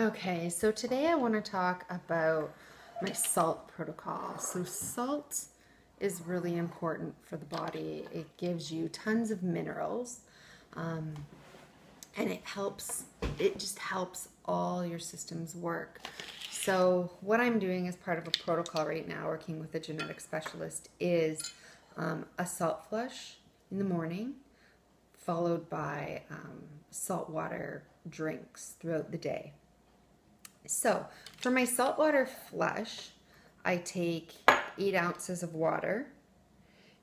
Okay, so today I want to talk about my salt protocol. So, salt is really important for the body. It gives you tons of minerals um, and it helps, it just helps all your systems work. So, what I'm doing as part of a protocol right now, working with a genetic specialist, is um, a salt flush in the morning, followed by um, salt water drinks throughout the day. So for my saltwater flush, I take eight ounces of water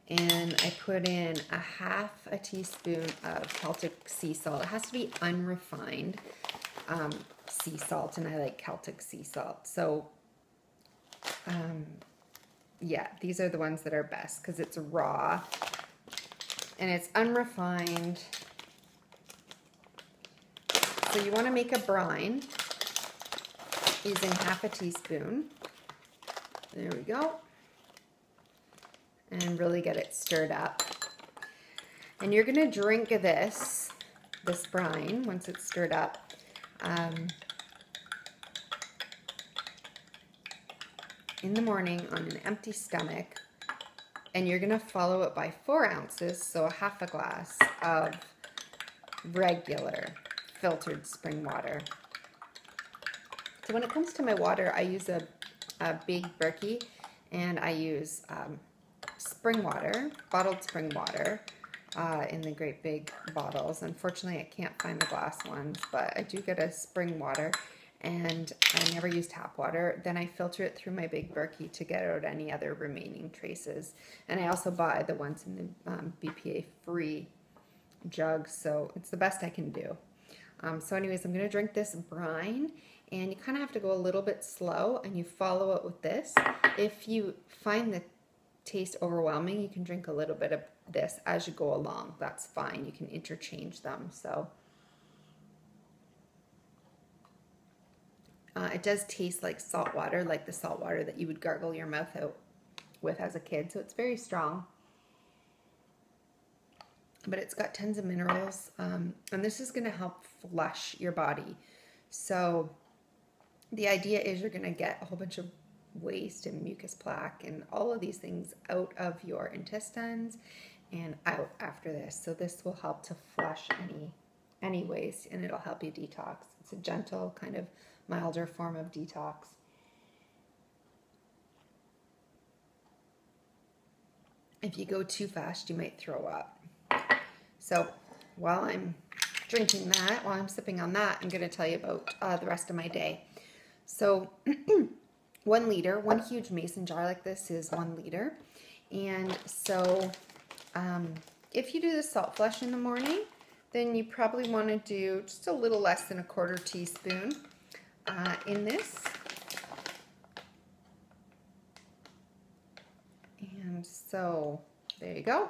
and I put in a half a teaspoon of Celtic sea salt. It has to be unrefined um, sea salt, and I like Celtic sea salt. So, um, yeah, these are the ones that are best because it's raw and it's unrefined. So you want to make a brine using half a teaspoon. There we go. And really get it stirred up. And you're going to drink this, this brine, once it's stirred up. Um, in the morning on an empty stomach. And you're going to follow it by four ounces, so a half a glass of regular filtered spring water. So when it comes to my water, I use a, a big Berkey and I use um, spring water, bottled spring water uh, in the great big bottles. Unfortunately, I can't find the glass ones, but I do get a spring water and I never use tap water. Then I filter it through my big Berkey to get out any other remaining traces. And I also buy the ones in the um, BPA free jug, so it's the best I can do. Um, so anyways, I'm going to drink this brine and you kind of have to go a little bit slow and you follow it with this. If you find the taste overwhelming, you can drink a little bit of this as you go along. That's fine. You can interchange them. So uh, it does taste like salt water, like the salt water that you would gargle your mouth out with as a kid. So it's very strong. But it's got tons of minerals. Um, and this is going to help flush your body. So the idea is you're going to get a whole bunch of waste and mucus plaque and all of these things out of your intestines and out after this. So this will help to flush any any waste and it'll help you detox. It's a gentle kind of milder form of detox. If you go too fast, you might throw up. So while I'm drinking that, while I'm sipping on that, I'm going to tell you about uh, the rest of my day. So one liter, one huge mason jar like this is one liter. And so um, if you do the salt flush in the morning, then you probably want to do just a little less than a quarter teaspoon uh, in this. And so there you go.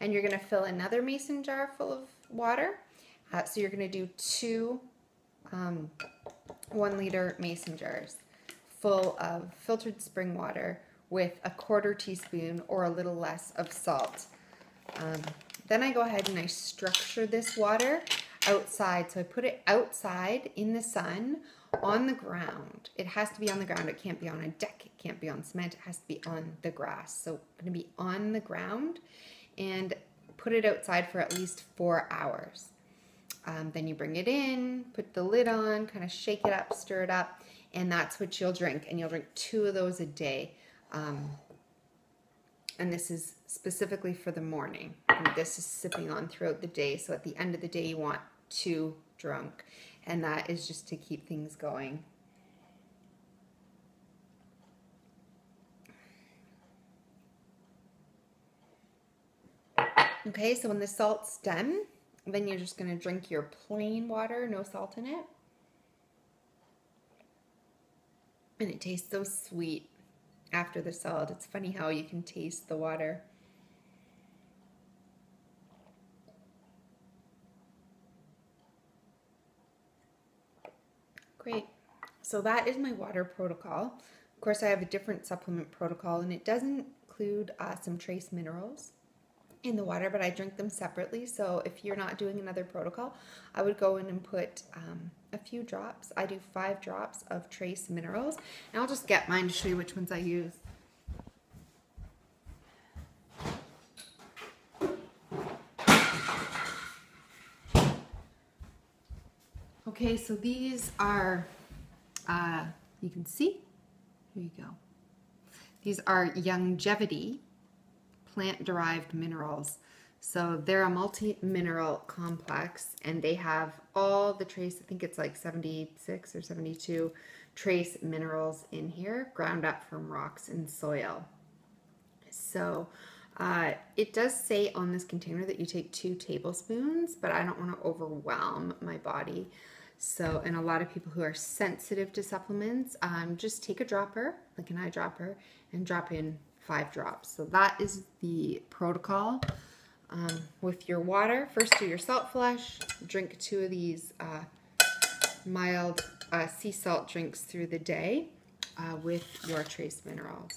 And you're going to fill another mason jar full of water. Uh, so you're going to do two um, one liter mason jars full of filtered spring water with a quarter teaspoon or a little less of salt. Um, then I go ahead and I structure this water outside. So I put it outside in the sun on the ground. It has to be on the ground. It can't be on a deck. It can't be on cement. It has to be on the grass. So I'm going to be on the ground and put it outside for at least four hours. Um, then you bring it in, put the lid on, kind of shake it up, stir it up, and that's what you'll drink. And you'll drink two of those a day. Um, and this is specifically for the morning. And this is sipping on throughout the day. So at the end of the day, you want two drunk. And that is just to keep things going. Okay, so when the salt's done, then you're just going to drink your plain water, no salt in it. And it tastes so sweet after the salt. It's funny how you can taste the water. Great. So that is my water protocol. Of course, I have a different supplement protocol, and it does include uh, some trace minerals in the water, but I drink them separately. So if you're not doing another protocol, I would go in and put um, a few drops. I do five drops of trace minerals, and I'll just get mine to show you which ones I use. Okay, so these are, uh, you can see, here you go. These are longevity plant-derived minerals. So they're a multi-mineral complex and they have all the trace, I think it's like 76 or 72 trace minerals in here, ground up from rocks and soil. So uh, it does say on this container that you take two tablespoons, but I don't want to overwhelm my body. So, and a lot of people who are sensitive to supplements, um, just take a dropper, like an eyedropper, and drop in five drops. So that is the protocol. Um, with your water, first do your salt flush, drink two of these uh, mild uh, sea salt drinks through the day uh, with your trace minerals.